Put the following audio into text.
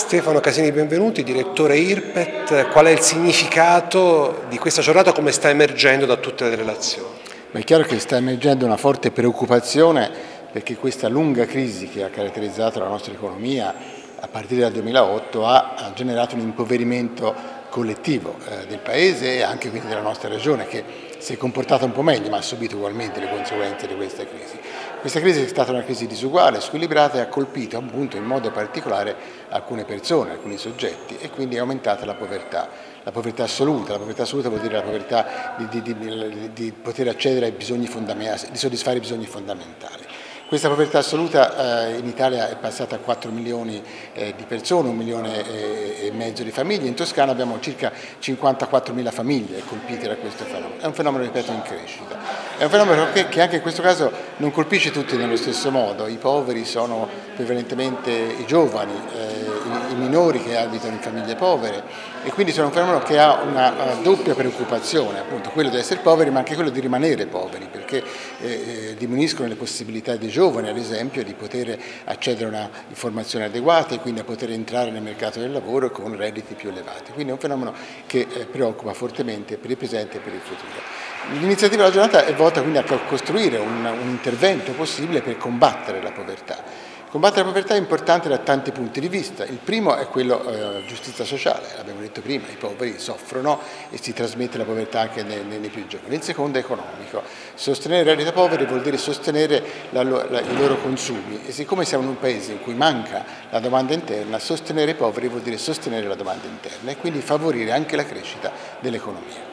Stefano Casini, benvenuti, direttore IRPET. Qual è il significato di questa giornata, come sta emergendo da tutte le relazioni? Beh, è chiaro che sta emergendo una forte preoccupazione perché questa lunga crisi che ha caratterizzato la nostra economia a partire dal 2008 ha, generato un impoverimento collettivo eh, del Paese e anche quindi della nostra regione che si è comportata un po' meglio ma ha subito ugualmente le conseguenze di questa crisi. Questa crisi è stata una crisi disuguale, squilibrata e ha colpito appunto in modo particolare alcune persone, alcuni soggetti e quindi è aumentata la povertà, la povertà assoluta, la povertà assoluta vuol dire la povertà di, di, di, di poter accedere ai bisogni fondamentali, di soddisfare i bisogni fondamentali. Questa povertà assoluta eh, in Italia è passata a 4 milioni eh, di persone, un milione e mezzo di famiglie, in Toscana abbiamo circa 54 mila famiglie colpite da questo fenomeno, è un fenomeno ripeto in crescita, è un fenomeno che, che anche in questo caso non colpisce tutti nello stesso modo, i poveri sono prevalentemente i giovani, eh, i, minori che abitano in famiglie povere e quindi sono un fenomeno che ha una, una doppia preoccupazione, appunto quello di essere poveri ma anche quello di rimanere poveri perché eh, eh, diminuiscono le possibilità dei giovani ad esempio di poter accedere a una informazione adeguata e quindi a poter entrare nel mercato del lavoro con redditi più elevati. Quindi è un fenomeno che eh, preoccupa fortemente per il presente e per il futuro. L'iniziativa della giornata è volta quindi a costruire un, un intervento possibile per combattere la povertà Combattere la povertà è importante da tanti punti di vista. Il primo è quello eh, giustizia sociale, l'abbiamo detto prima, i poveri soffrono e si trasmette la povertà anche nei, nei, nei più giovani. Il secondo è economico. Sostenere redditi dei poveri vuol dire sostenere la, la, i loro consumi e siccome siamo in un paese in cui manca la domanda interna, sostenere i poveri vuol dire sostenere la domanda interna e quindi favorire anche la crescita dell'economia.